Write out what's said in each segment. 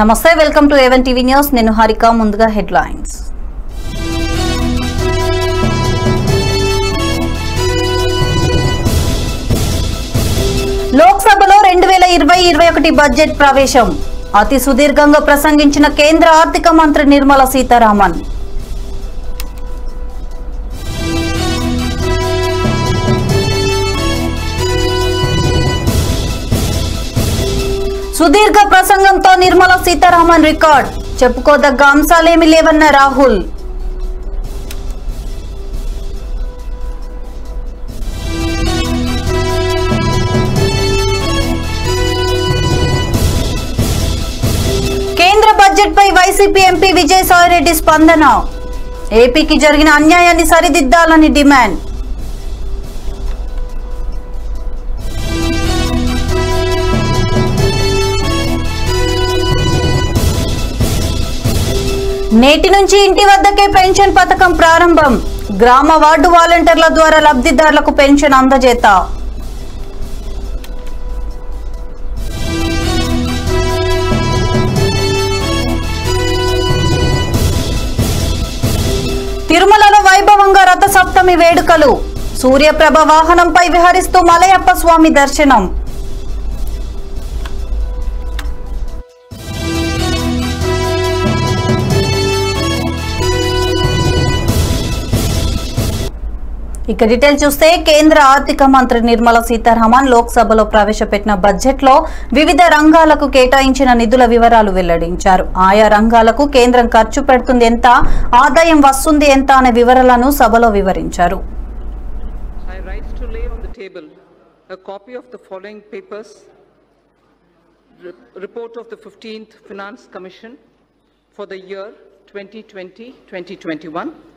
నమస్తే welcome to A one TV news నేను హరిక ముందుగా హెడ్లైన్స్. లోక్సభలో రెండు వేల ఇరవై ఇరవై ఒకటి బడ్జెట్ ప్రవేశం. అతి సుదీర్ఘంగా ప్రసంగించిన కేంద్ర ఆర్థిక మంత్రి నిర్మలా సీతారామన్. సుదీర్ఘ ప్రసంగంతో నిర్మలా సీతారామన్ రికార్డ్. చెప్పుకోదగ్గ అంశాలేమీ లేవన్న రాహుల్. కేంద్ర బడ్జెట్ పై వైసీపీ ఎంపీ విజయసాయిరెడ్డి స్పందన. ఏపీకి జరిగిన అన్యాయాన్ని సరిదిద్దాలని డిమాండ్. నేటి నుంచి ఇంటి వద్దకే పెన్షన్ పథకం ప్రారంభం. గ్రామ వార్డు వాలంటీర్ల ద్వారా లబ్ధిదారులకు పెన్షన్ అందజేత. తిరుమలలో వైభవంగా రథ సప్తమి వేడుకలు. సూర్యప్రభ వాహనంపై విహరిస్తూ మలయప్ప స్వామి దర్శనం. ఇక డీటెయిల్ చూస్తే కేంద్ర ఆర్థిక మంత్రి నిర్మలా సీతారామన్ లోక్సభలో ప్రవేశపెట్టిన బడ్జెట్లో వివిధ రంగాలకు కేటాయించిన నిధుల వివరాలు వెల్లడించారు ఆయా రంగాలకు కేంద్రం ఖర్చు పెడుతుంది ఎంత ఆదాయం వస్తుంది ఎంత అనే వివరాలను సభలో వివరించారు Report of the 15th Finance Commission for the year 2020-2021.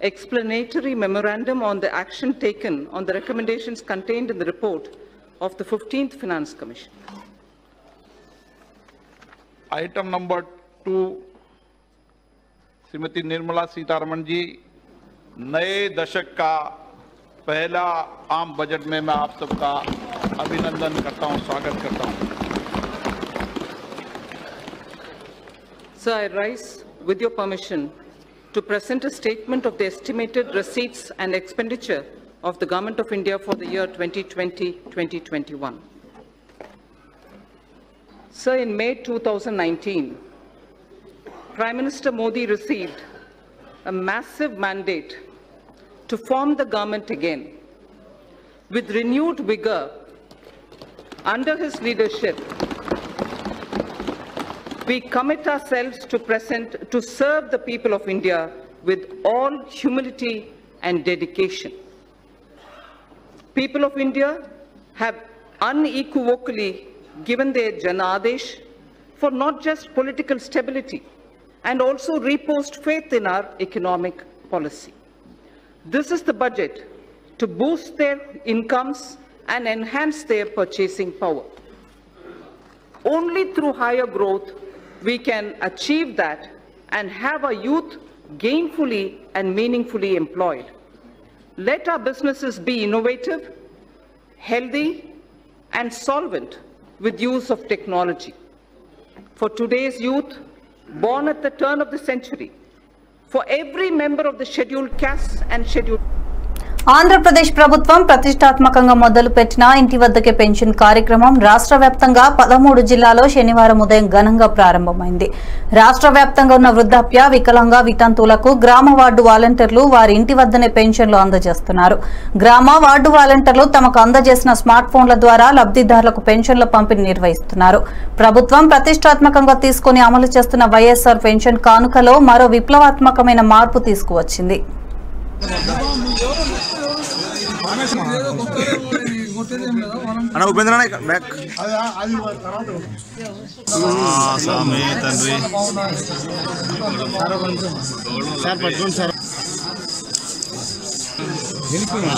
Explanatory memorandum on the action taken on the recommendations contained in the report of the 15th Finance Commission. Item number two Shrimati Nirmala Sitharaman ji नए दशक का पहला आम budget में मैं आप सबका अभिनंदन करता हूं स्वागत करता हूं Sir, I rise with your permission to present a statement of the estimated receipts and expenditure of the Government of India for the year 2020-2021. Sir, in May 2019, Prime Minister Modi received a massive mandate to form the government again. With renewed vigor, under his leadership, we commit ourselves to present, to serve the people of India with all humility and dedication. People of India have unequivocally given their Janadesh for not just political stability and also reposed faith in our economic policy. This is the budget to boost their incomes and enhance their purchasing power. Only through higher growth we can achieve that and have our youth gainfully and meaningfully employed. Let our businesses be innovative, healthy, and solvent with use of technology. For today's youth, born at the turn of the century, for every member of the scheduled castes and scheduled Andhra Pradesh ప్రభుత్వం ప్రతిష్టాత్మకంగా మొదలుపెట్టిన ఇంటి వద్దకే pension కార్యక్రమం రాష్ట్ర వ్యాప్తంగా పదమూడు జిల్లాలో శనివారం ఉదయం ఘనంగా ప్రారంభమైంది. రాష్ట్ర వ్యాప్తంగా ఉన్న వృద్ధాప్య వికలాంగ వితంతువులకు గ్రామ వార్డు వాలంటీర్లు వారి ఇంటి వద్దనే పెన్షన్లు అందజేస్తున్నారు. గ్రామ వార్డు వాలంటీర్లు తమకు అందజేసిన స్మార్ట్ ఫోన్ల ద్వారా లబ్ధిదారులకు పెన్షన్ల పంపిణీ నిర్వహిస్తున్నారు. ప్రభుత్వం ప్రతిష్టాత్మకంగా తీసుకుని అమలు చేస్తున్న వైఎస్ఆర్ పెన్షన్ కానుకలో మరో విప్లవాత్మకమైన మార్పు తీసుకువచ్చింది. అన్న ఉపేంద్ర బ్యాక్ ఆ, స్వామి తండ్రి.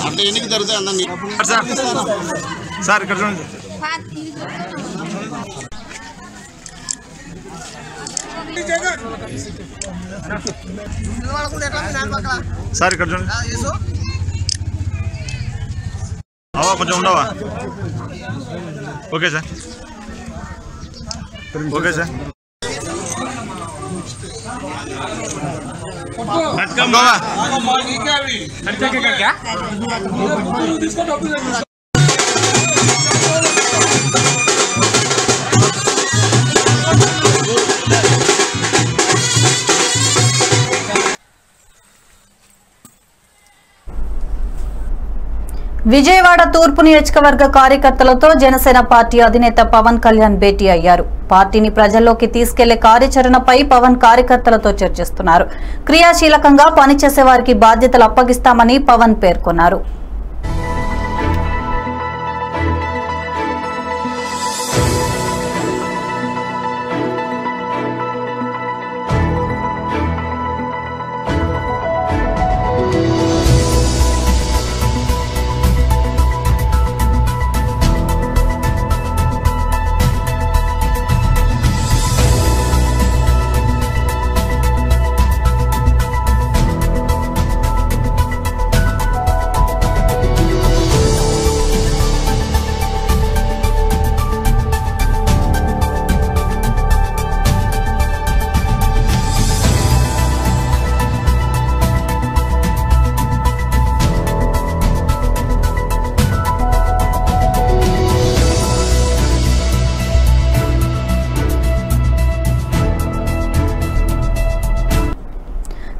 అంటే ఎన్నిక జరుగుతాయి సార్ సార్ ఇక్కడ చూడండి. సార్ ఇక్కడ చూడండి. కొంచెం ఉండవా? Okay sir. Okay sir. తీసుకో విజయవాడ తూర్పు నియోజకవర్గ కార్యకర్తలతో జనసేన పార్టీ అధినేత పవన్ కళ్యాణ్ భేటీ అయ్యారు. పార్టీని ప్రజల్లోకి తీసుకెళ్ళే కార్యాచరణపై పవన్ కార్యకర్తలతో చర్చిస్తున్నారు. క్రియాశీలకంగా పనిచేసే వారికి బాధ్యతలు అప్పగిస్తామని పవన్ పేర్కొన్నారు.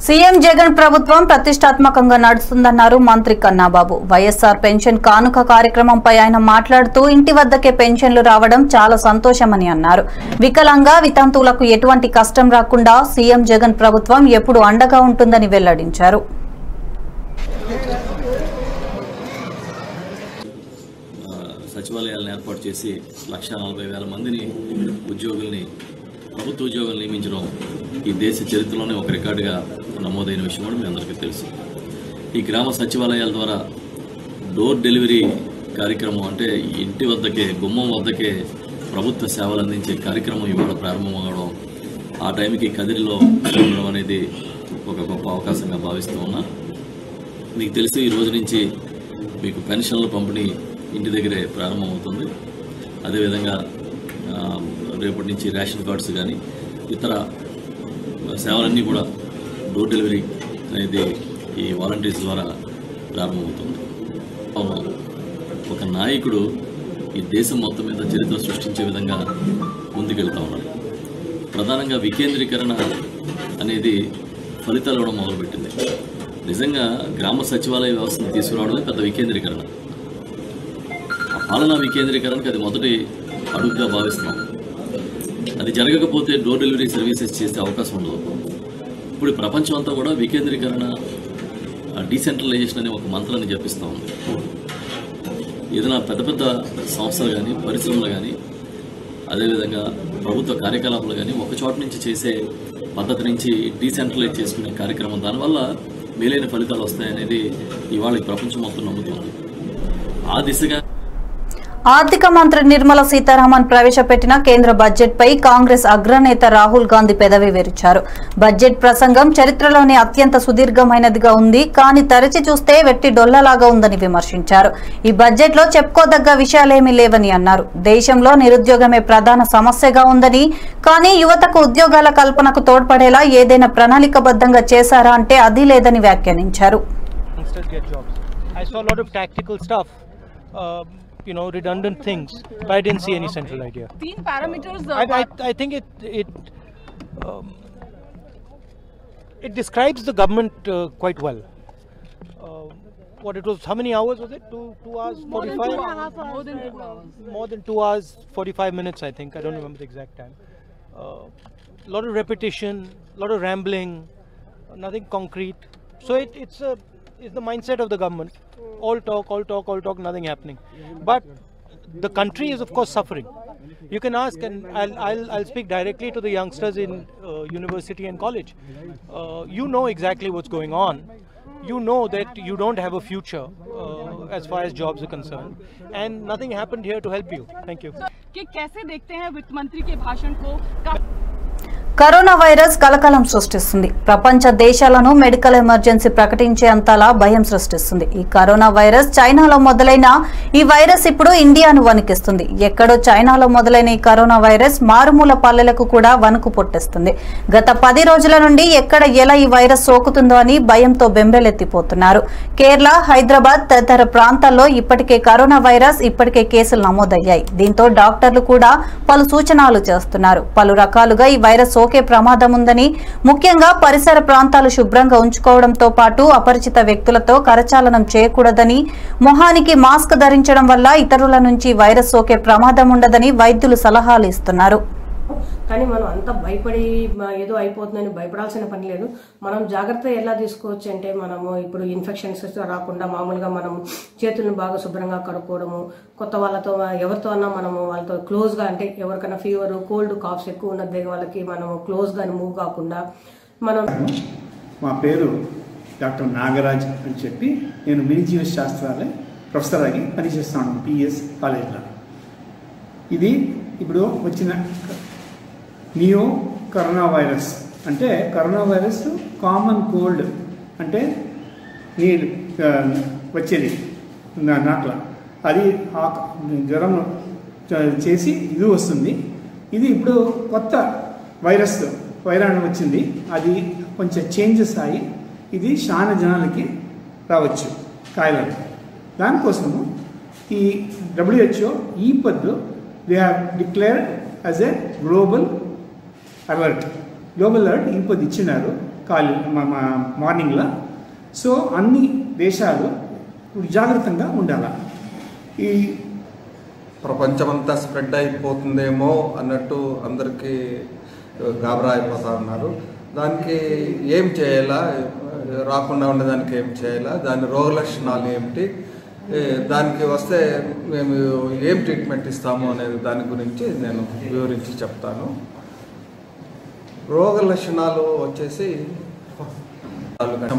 సీఎం జగన్ ప్రభుత్వం ప్రతిష్టాత్మకంగా నడుస్తుందన్నారు మంత్రి కన్నాబాబు. వైఎస్ఆర్ పెన్షన్ కానుక కార్యక్రమంపై ఆయన మాట్లాడుతూ ఇంటి వద్దకే పెన్షన్లు రావడం చాలా సంతోషమని అన్నారు. వికలాంగ వితంతువులకు ఎటువంటి కష్టం రాకుండా సీఎం జగన్ ప్రభుత్వం ఎప్పుడు అండగా ఉంటుందని వెల్లడించారు. సచివాలయాలను ఏర్పాటు చేసి లక్ష నలభై వేల మందిని ఉద్యోగుల్ని ప్రభుత్వ ఉద్యోగులు నియమించడం ఈ దేశ చరిత్రలోనే ఒక రికార్డుగా నమోదైన విషయం కూడా మీ అందరికీ తెలుసు. ఈ గ్రామ సచివాలయాల ద్వారా డోర్ డెలివరీ కార్యక్రమం అంటే ఇంటి వద్దకే గుమ్మం వద్దకే ప్రభుత్వ సేవలు అందించే కార్యక్రమం ఇవాళ ప్రారంభమవడం ఆ టైంకి కదిరిలో ఉండడం అనేది ఒక గొప్ప అవకాశంగా భావిస్తూ ఉన్నా. మీకు తెలిసి ఈ రోజు నుంచి మీకు పెన్షన్ల పంపిణీ ఇంటి దగ్గరే ప్రారంభమవుతుంది. అదేవిధంగా రేపటి నుంచి రేషన్ కార్డ్స్ కానీ ఇతర సేవలన్నీ కూడా డోర్ డెలివరీ అనేది ఈ వాలంటీర్స్ ద్వారా ప్రారంభమవుతుంది. ఒక నాయకుడు ఈ దేశం మొత్తం మీద చరిత్ర సృష్టించే విధంగా ముందుకెళ్తా ఉన్నాడు. ప్రధానంగా వికేంద్రీకరణ అనేది ఫలితాలు ఇవ్వడం మొదలుపెట్టింది. నిజంగా గ్రామ సచివాలయ వ్యవస్థను తీసుకురావడమే పెద్ద వికేంద్రీకరణ. ఆ పాలనా వికేంద్రీకరణకి అది మొదటి అడుగుగా భావిస్తున్నాం. అది జరగకపోతే డోర్ డెలివరీ సర్వీసెస్ చేసే అవకాశం ఉండదు. ఇప్పుడు ప్రపంచం అంతా కూడా వికేంద్రీకరణ డీసెంట్రలైజేషన్ అనే ఒక మంత్రాన్ని జపిస్తూ ఉంది. ఏదైనా పెద్ద పెద్ద సంస్థలు కానీ పరిశ్రమలు కానీ అదేవిధంగా ప్రభుత్వ కార్యకలాపాలు కానీ ఒక చోట నుంచి చేసే పద్ధతి నుంచి డీసెంట్రలైజ్ చేసుకునే కార్యక్రమం. దానివల్ల మేలైన ఫలితాలు వస్తాయనేది ఇవాళ ఈ ప్రపంచం మొత్తం నమ్ముతుంది. ఆ దిశగా ఆర్థిక మంత్రి నిర్మల సీతారామన్ ప్రవేశపెట్టిన కేంద్ర బడ్జెట్ పై కాంగ్రెస్ అగ్రనేత రాహుల్ గాంధీ పెదవి విరిచారు. బడ్జెట్ ప్రసంగం చరిత్రలోనే అత్యంత సుదీర్ఘమైనదిగా ఉంది కానీ తరచి చూస్తే వెట్టి డొల్లలాగా ఉందని విమర్శించారు. ఈ బడ్జెట్లో చెప్పుకోదగ్గ విషయాలేమీ లేవని అన్నారు. దేశంలో నిరుద్యోగమే ప్రధాన సమస్యగా ఉందని కానీ యువతకు ఉద్యోగాల కల్పనకు తోడ్పడేలా ఏదైనా ప్రణాళికబద్ధంగా చేశారా అంటే అది లేదని వ్యాఖ్యానించారు. Youngsters get jobs. I saw a lot of tactical stuff, uh, you know, redundant things, but I didn't see any central idea. तीन parameters I, I, I think it it um, it describes the government uh, quite well. Uh, what it was? How many hours was it? Two two hours more than forty two hours, more than two hours. More than two hours forty five minutes. I think I don't remember the exact time. A lot of repetition, a lot of rambling, nothing concrete. So it, it's a it's the mindset of the government All talk, all talk, all talk, nothing happening. But the country is of course suffering. You can ask, and I'll, I'll, I'll speak directly to the youngsters in uh, university and college. Uh, you know exactly what's going on. You know that you don't have a future uh, as far as jobs are concerned, and nothing happened here to help you. Thank you. कि कैसे देखते हैं वित्त मंत्री के भाषण को का- కరోనా వైరస్ కలకలం సృష్టిస్తుంది. ప్రపంచ దేశాలను మెడికల్ ఎమర్జెన్సీ ప్రకటించే అంతలా భయం సృష్టిస్తుంది. ఈ కరోనా వైరస్ చైనాలో మొదలైన ఈ వైరస్ ఇప్పుడు ఇండియాను వణికిస్తుంది. ఎక్కడో చైనాలో మొదలైన ఈ కరోనా వైరస్ మారుమూల పల్లెలకు కూడా వణుకు పుట్టిస్తుంది. గత పది రోజుల నుండి ఎక్కడ ఎలా ఈ వైరస్ సోకుతుందో అని భయంతో బెంబెలెత్తిపోతున్నారు. కేరళ హైదరాబాద్ తదితర ప్రాంతాల్లో ఇప్పటికే కరోనా వైరస్ ఇప్పటికే కేసులు నమోదయ్యాయి. దీంతో డాక్టర్లు కూడా పలు సూచనలు చేస్తున్నారు. పలు రకాలుగా ఈ వైరస్ సోకే ప్రమాదం ఉందని ముఖ్యంగా పరిసర ప్రాంతాలు శుభ్రంగా ఉంచుకోవడంతో పాటు అపరిచిత వ్యక్తులతో కరచాలనం చేయకూడదని మొహానికి మాస్క్ ధరించడం వల్ల ఇతరుల నుంచి వైరస్ సోకే ప్రమాదం ఉండదని వైద్యులు సలహాలు ఇస్తున్నారు. కానీ మనం అంత భయపడి ఏదో అయిపోతుందని భయపడాల్సిన పని లేదు. మనం జాగ్రత్త ఎలా తీసుకోవచ్చు అంటే మనము ఇప్పుడు ఇన్ఫెక్షన్స్ రాకుండా మామూలుగా మనం చేతులను బాగా శుభ్రంగా కడుక్కోవడము కొత్త వాళ్ళతో ఎవరితో అన్నా మనము వాళ్ళతో క్లోజ్గా అంటే ఎవరికైనా ఫీవర్ కోల్డ్ కాఫ్స్ ఎక్కువ ఉన్న దగ్గర వాళ్ళకి మనము క్లోజ్గా మూవ్ కాకుండా మనం మా పేరు డాక్టర్ నాగరాజ్ అని చెప్పి నేను మినిజీవ శాస్త్రాలే ప్రొఫెసర్ అయి పనిచేస్తాను పిఎస్ కాలేజ్లో. ఇది ఇప్పుడు వచ్చిన నియో కరోనా వైరస్ అంటే కరోనా వైరస్ కామన్ కోల్డ్. అంటే నీళ్ళు వచ్చేది. నాట్ల. అది ఆ జ్వరం చేసి ఇది వస్తుంది. ఇది ఇప్పుడు కొత్త వైరస్ వైరాణు వచ్చింది. అది కొంచెం చేంజెస్ అయ్యి ఇది చాలా జనాలకి రావచ్చు కాయలను. దానికోసము ఈ డబ్ల్యూహెచ్ఓ ఈ పద్దు they have declared as a global alert global alert ఇంకొద్ది ఇచ్చినారు కాల్ మా- మార్నింగ్లో సో అన్ని దేశాలు ఇప్పుడు జాగ్రత్తగా ఉండాలి. ఈ ప్రపంచమంతా స్ప్రెడ్ అయిపోతుందేమో అన్నట్టు అందరికీ గాబరా అయిపోతా ఉన్నారు. దానికి ఏం చేయాలా? రాకుండా ఉండేదానికి ఏం చేయాలా? దాని రోగ లక్షణాలు ఏమిటి? దానికి వస్తే మేము ఏం ట్రీట్మెంట్ ఇస్తాము అనేది దాని గురించి నేను వివరించి చెప్తాను. రోగ లక్షణాలు వచ్చేసి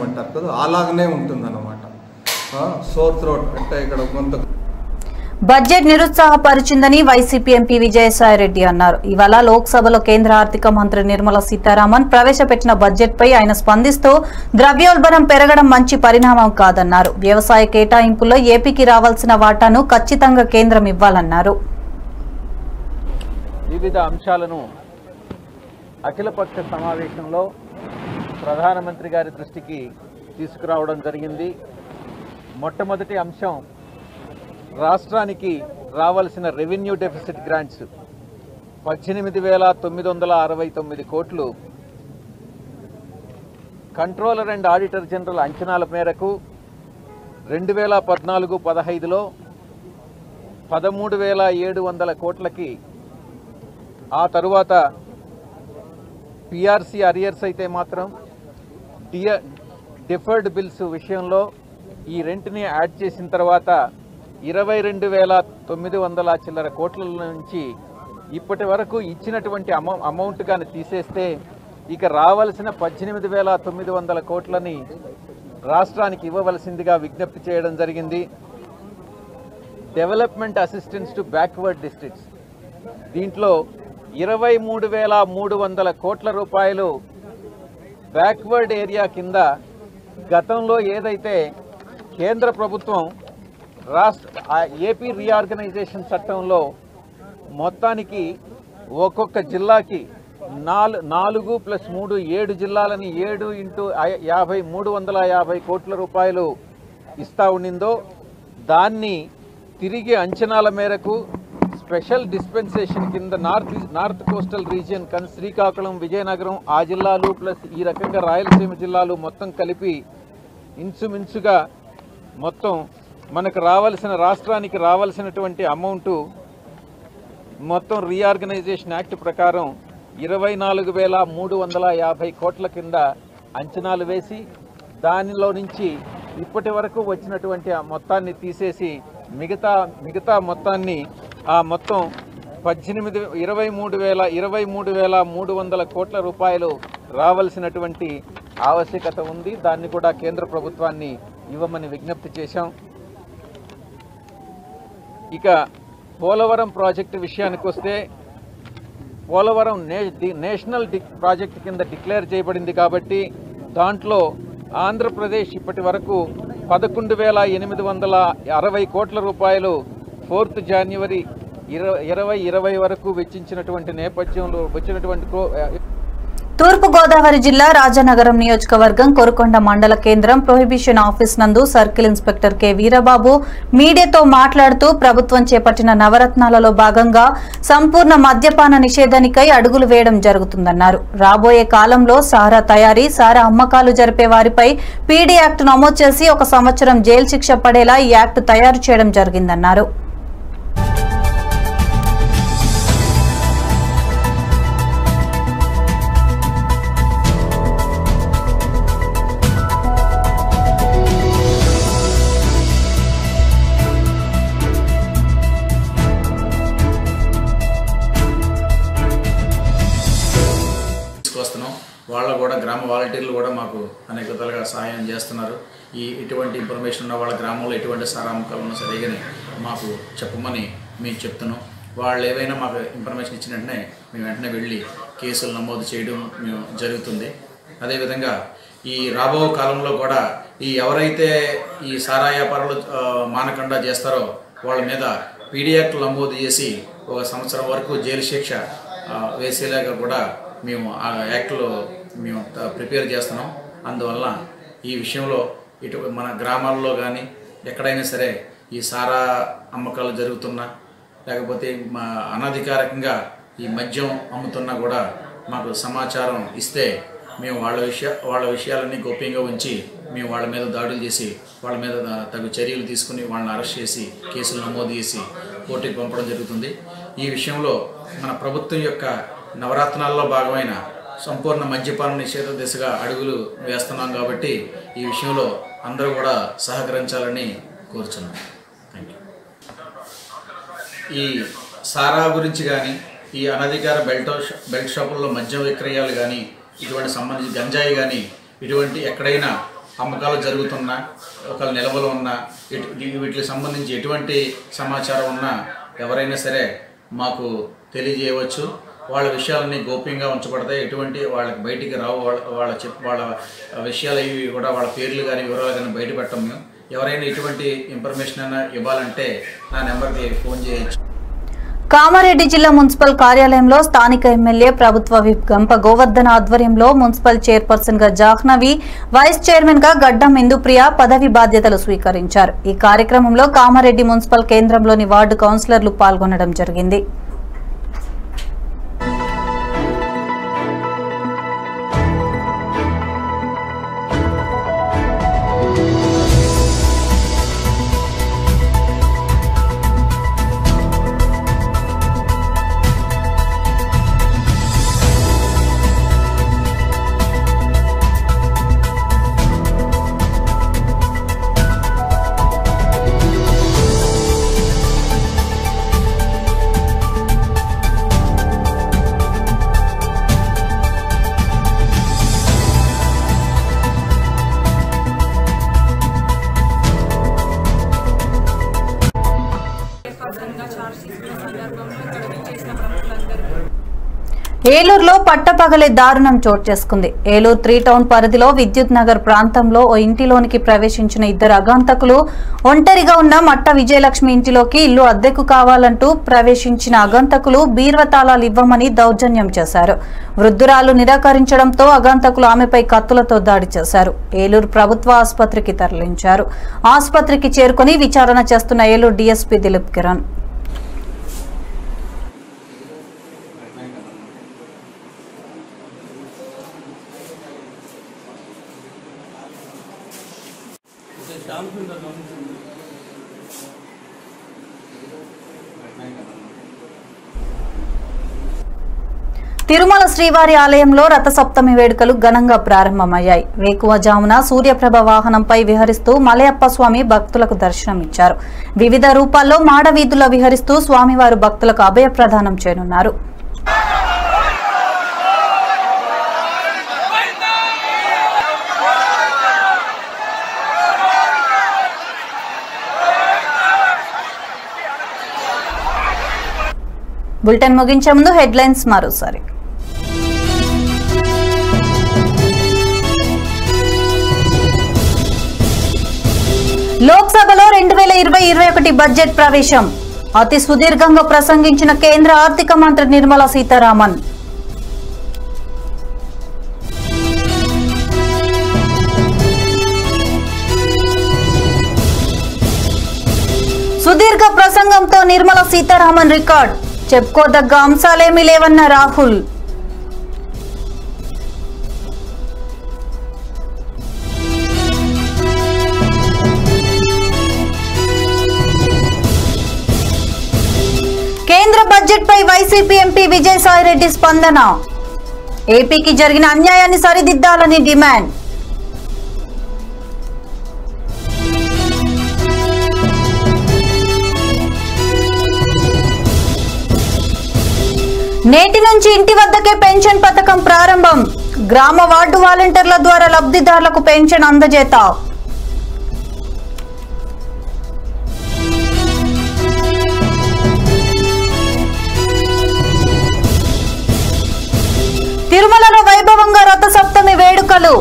అంటారు కదా అలాగనే ఉంటుందన్నమాట. సోర్ థ్రోట్ అంటే ఇక్కడ కొంత బడ్జెట్ నిరుత్సాహపరిచిందని వైసీపీ ఎంపీ విజయసాయిరెడ్డి అన్నారు. ఇవాళ లోక్సభలో కేంద్ర ఆర్థిక మంత్రి నిర్మలా సీతారామన్ ప్రవేశపెట్టిన బడ్జెట్ పై ఆయన స్పందిస్తూ ద్రవ్యోల్బణం పెరగడం మంచి పరిణామం కాదన్నారు. వ్యవసాయ కేటాయింపుల్లో ఏపీకి రావాల్సిన వాటాను ఖచ్చితంగా కేంద్రం ఇవ్వాలన్నారు. వివిధ అంశాలను అఖిలపక్ష సమావేశంలో ప్రధానమంత్రి గారి దృష్టికి తీసుకురావడం జరిగింది. మొట్టమొదటి అంశం రాష్ట్రానికి రావాల్సిన రెవెన్యూ డెఫిసిట్ గ్రాంట్స్. పద్దెనిమిది వేల తొమ్మిది వందల అరవై తొమ్మిది కోట్లు. కంట్రోలర్ అండ్ ఆడిటర్ జనరల్ అంచనాల మేరకు రెండు వేల పద్నాలుగు పదహైదులో పదమూడు వేల ఏడు వందల కోట్లకి ఆ తరువాత పిఆర్సీ అరియర్స్ అయితే మాత్రం డియ డిఫర్డ్ బిల్స్ విషయంలో ఈ రెంట్ని యాడ్ చేసిన తర్వాత ఇరవై రెండు వేల తొమ్మిది వందల చిల్లర కోట్ల నుంచి ఇప్పటి వరకు ఇచ్చినటువంటి అమౌ అమౌంట్ కానీ తీసేస్తే ఇక రావాల్సిన పద్దెనిమిది వేల తొమ్మిది వందల కోట్లని రాష్ట్రానికి ఇవ్వవలసిందిగా విజ్ఞప్తి చేయడం జరిగింది. Development assistance to backward districts దీంట్లో ఇరవై మూడు వేల మూడు వందల కోట్ల రూపాయలు బ్యాక్వర్డ్ ఏరియా కింద గతంలో ఏదైతే కేంద్ర ప్రభుత్వం రాష్ట్ర ఏపీ రీఆర్గనైజేషన్ చట్టంలో మొత్తానికి ఒక్కొక్క జిల్లాకి నాలు నాలుగు ప్లస్ మూడు ఏడు జిల్లాలని ఏడు ఇంటూ యాభై మూడు వందల యాభై కోట్ల రూపాయలు ఇస్తా ఉండిందో దాన్ని తిరిగి అంచనాల మేరకు స్పెషల్ డిస్పెన్సేషన్ కింద నార్త్ నార్త్ కోస్టల్ రీజియన్ కన్ శ్రీకాకుళం విజయనగరం ఆ జిల్లాలు ప్లస్ ఈ రకంగా రాయలసీమ జిల్లాలు మొత్తం కలిపి ఇంచుమించుగా మొత్తం మనకు రావాల్సిన రాష్ట్రానికి రావాల్సినటువంటి అమౌంటు మొత్తం రీఆర్గనైజేషన్ యాక్ట్ ప్రకారం ఇరవై నాలుగు వేల మూడు వందల యాభై కోట్ల కింద అంచనాలు వేసి దానిలో నుంచి ఇప్పటి వరకు వచ్చినటువంటి ఆ మొత్తాన్ని తీసేసి మిగతా మిగతా మొత్తాన్ని మొత్తం పద్దెనిమిది ఇరవై మూడు వేల ఇరవై మూడు వేల మూడు వందల కోట్ల రూపాయలు రావాల్సినటువంటి ఆవశ్యకత ఉంది. దాన్ని కూడా కేంద్ర ప్రభుత్వాన్ని ఇవ్వమని విజ్ఞప్తి చేశాం. ఇక పోలవరం ప్రాజెక్టు విషయానికి వస్తే పోలవరం నే నేషనల్ డి ప్రాజెక్ట్ కింద డిక్లేర్ చేయబడింది కాబట్టి దాంట్లో ఆంధ్రప్రదేశ్ ఇప్పటి వరకు పదకొండు వేల ఎనిమిది వందల అరవై కోట్ల రూపాయలు ఫోర్త్ జనవరి ఇరవై ఇరవై వరకు వెచ్చించినటువంటి నేపథ్యంలో వచ్చినటువంటి తూర్పుగోదావరి జిల్లా రాజానగరం నియోజకవర్గం కొరుకొండ మండల కేంద్రం ప్రొహిబిషన్ ఆఫీస్ నందు సర్కిల్ ఇన్స్పెక్టర్ కె. వీరబాబు మీడియాతో మాట్లాడుతూ ప్రభుత్వం చేపట్టిన నవరత్నాలలో భాగంగా సంపూర్ణ మద్యపాన నిషేధానికై అడుగులు వేయడం జరుగుతుందన్నారు. రాబోయే కాలంలో సారా తయారీ సారా అమ్మకాలు జరిపే వారిపై పీడీ యాక్ట్ నమోదు చేసి ఒక సంవత్సరం జైలు శిక్ష పడేలా ఈ యాక్ట్ తయారు చేయడం జరిగిందన్నారు. గ్రామ వాలంటీర్లు కూడా మాకు అనేక విధాలుగా సహాయం చేస్తున్నారు. ఈ ఎటువంటి ఇన్ఫర్మేషన్ ఉన్న వాళ్ళ గ్రామంలో ఎటువంటి సారాంకాలు ఉన్నా సరిగానే మాకు చెప్పమని మేము చెప్తున్నాం. వాళ్ళు ఏవైనా మాకు ఇన్ఫర్మేషన్ ఇచ్చిన వెంటనే మేము వెంటనే వెళ్ళి కేసులు నమోదు చేయడం మేము జరుగుతుంది. అదేవిధంగా ఈ రాబో కాలంలో కూడా ఈ ఎవరైతే ఈ సారా వ్యాపారాలు మానకుండా చేస్తారో వాళ్ళ మీద పీడియాక్ట్ నమోదు చేసి ఒక సంవత్సరం వరకు జైలు శిక్ష వేసేలాగా కూడా మేము ఆ యాక్ట్లో మేము ప్రిపేర్ చేస్తున్నాం. అందువల్ల ఈ విషయంలో ఇటు మన గ్రామాల్లో కానీ ఎక్కడైనా సరే ఈ సారా అమ్మకాలు జరుగుతున్నా లేకపోతే మా అనధికారికంగా ఈ మద్యం అమ్ముతున్నా కూడా మాకు సమాచారం ఇస్తే మేము వాళ్ళ విషయ వాళ్ళ విషయాలన్నీ గోప్యంగా ఉంచి మేము వాళ్ళ మీద దాడులు చేసి వాళ్ళ మీద తగు చర్యలు తీసుకుని వాళ్ళని అరెస్ట్ చేసి కేసులు నమోదు చేసి కోర్టుకి పంపడం జరుగుతుంది. ఈ విషయంలో మన ప్రభుత్వం యొక్క నవరత్నాల్లో భాగమైన సంపూర్ణ మద్యపాన నిషేధ దిశగా అడుగులు వేస్తున్నాం కాబట్టి ఈ విషయంలో అందరూ కూడా సహకరించాలని కోరుచున్నాం. థ్యాంక్ యూ ఈ సారా గురించి కానీ ఈ అనధికార బెల్ట్ షా- బెల్ట్ షాపుల్లో మద్యం విక్రయాలు కానీ ఇటువంటి సంబంధించి గంజాయి కానీ ఇటువంటి ఎక్కడైనా అమ్మకాలు జరుగుతున్నా ఒక నిల్వలు ఉన్నా వీటికి సంబంధించి ఎటువంటి సమాచారం ఉన్నా ఎవరైనా సరే మాకు తెలియజేయవచ్చు. వాళ్ళ విషయాలన్నీ గోప్యంగా ఉంచబడతాయి. ఎటువంటి వాళ్ళకి బయటికి రావు. వాళ్ళ వాళ్ళ చెప్ వాళ్ళ విషయాలు ఇవి కూడా వాళ్ళ పేర్లు కానీ వివరాలు కానీ బయట పెట్టం మేము. ఎవరైనా ఇటువంటి ఇన్ఫర్మేషన్ అయినా ఇవ్వాలంటే నా నెంబర్కి ఫోన్ చేయొచ్చు. కామారెడ్డి జిల్లా మున్సిపల్ కార్యాలయంలో స్థానిక ఎమ్మెల్యే ప్రభుత్వ విప్ గంప గోవర్ధన్ ఆధ్వర్యంలో మున్సిపల్ చైర్పర్సన్గా జాహ్నవి వైస్ చైర్మన్గా గడ్డం ఇందుప్రియ పదవి బాధ్యతలు స్వీకరించారు. ఈ కార్యక్రమంలో కామారెడ్డి మున్సిపల్ కేంద్రంలోని వార్డు కౌన్సిలర్లు పాల్గొనడం జరిగింది. ఏలూరులో పట్టపగలే దారుణం చోటు చేసుకుంది. ఏలూరు త్రీ టౌన్ పరిధిలో విద్యుత్ నగర్ ప్రాంతంలో ఓ ఇంటిలోనికి ప్రవేశించిన ఇద్దరు అగాంతకులు ఒంటరిగా ఉన్న మట్ట విజయలక్ష్మి ఇంటిలోకి ఇల్లు అద్దెకు కావాలంటూ ప్రవేశించిన అగంతకులు బీర్వతాళాలు ఇవ్వమని దౌర్జన్యం చేశారు. వృద్ధురాలు నిరాకరించడంతో అగంతకులు ఆమెపై కత్తులతో దాడి చేశారు. ఏలూరు ప్రభుత్వ ఆసుపత్రికి తరలించారు. ఆసుపత్రికి చేరుకుని విచారణ చేస్తున్న ఏలూరు డీఎస్పీ దిలీప్ కిరణ్. తిరుమల శ్రీవారి ఆలయంలో రథసప్తమి వేడుకలు ఘనంగా ప్రారంభమయ్యాయి. వేకువజామున సూర్యప్రభ వాహనంపై విహరిస్తూ మలయప్ప స్వామి భక్తులకు దర్శనమిచ్చారు. వివిధ రూపాల్లో మాడవీధుల్లో విహరిస్తూ స్వామివారు భక్తులకు అభయప్రదానం చేయనున్నారు. బులెటిన్ ముగించే ముందు హెడ్లైన్స్ మరోసారి. లోక్సభలో రెండు వేల ఇరవై ఇరవై ఒకటి బడ్జెట్ ప్రవేశం. అతి సుదీర్ఘంగా ప్రసంగించిన కేంద్ర ఆర్థిక మంత్రి నిర్మలా సీతారామన్. సుదీర్ఘ ప్రసంగంతో నిర్మలా సీతారామన్ రికార్డ్. చెప్పుకోదగ్గ అంశాలేమీ లేవన్న రాహుల్. కేంద్ర బడ్జెట్ పై వైసీపీ ఎంపీ విజయసాయిరెడ్డి స్పందన. ఏపీకి జరిగిన అన్యాయాన్ని సరిదిద్దాలని డిమాండ్. నేటి నుంచి ఇంటి వద్దకే పెన్షన్ పథకం ప్రారంభం. గ్రామ వార్డు వాలంటీర్ల ద్వారా లబ్ధిదారులకు పెన్షన్ అందజేత. తిరుమలలో వైభవంగా రథ సప్తమి వేడుకలు.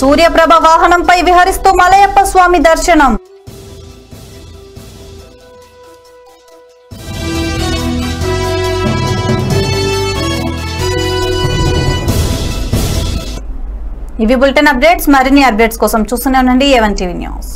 సూర్యప్రభ వాహనంపై విహరిస్తూ మలయప్ప స్వామి దర్శనం. ఇవి బులెటిన్ అప్డేట్స్ మరిన్ని అప్డేట్స్ కోసం చూస్తూనే ఉండండి ఏవన్ టీవీ న్యూస్